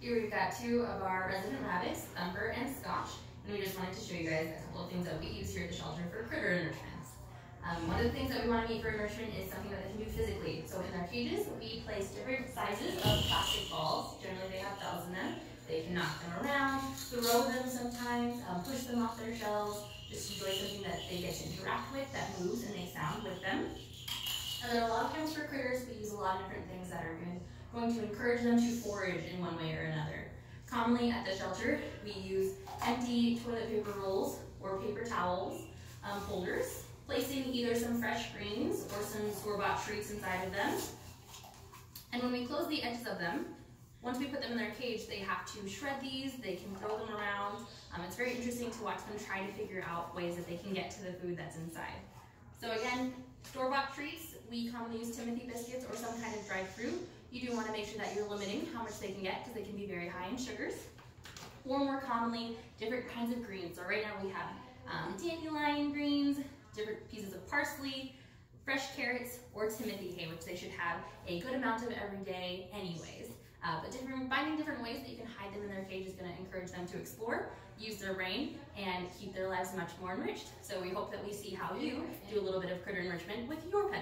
Here we've got two of our resident rabbits, Thumper and Scotch, and we just wanted to show you guys a couple of things that we use here at the shelter for critter enrichments. Um, one of the things that we want to meet for enrichment is something that they can do physically. So in their cages, we place different sizes of plastic balls. Generally, they have bells in them. They can knock them around, throw them sometimes, um, push them off their shelves. Just usually something that they get to interact with that moves and they sound with them. And then a lot of times for critters, we use a lot of different things that are good going to encourage them to forage in one way or another. Commonly at the shelter, we use empty toilet paper rolls or paper towels um, holders, placing either some fresh greens or some store-bought treats inside of them. And when we close the edges of them, once we put them in their cage, they have to shred these, they can throw them around. Um, it's very interesting to watch them try to figure out ways that they can get to the food that's inside. So again, store-bought treats, we commonly use Timothy biscuits or some kind of dried fruit. You do want to make sure that you're limiting how much they can get because they can be very high in sugars. Or more commonly, different kinds of greens. So right now we have um, dandelion greens, different pieces of parsley, fresh carrots, or Timothy hay, which they should have a good amount of every day anyways. Uh, but different, finding different ways that you can hide them in their cage is going to encourage them to explore, use their brain, and keep their lives much more enriched. So we hope that we see how you do a little bit of critter enrichment with your pets